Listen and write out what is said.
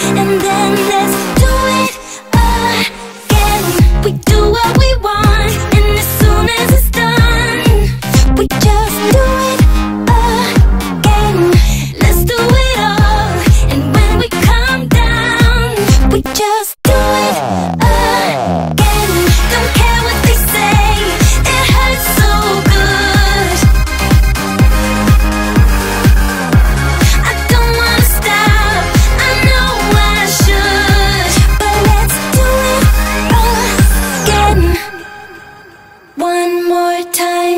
and then time.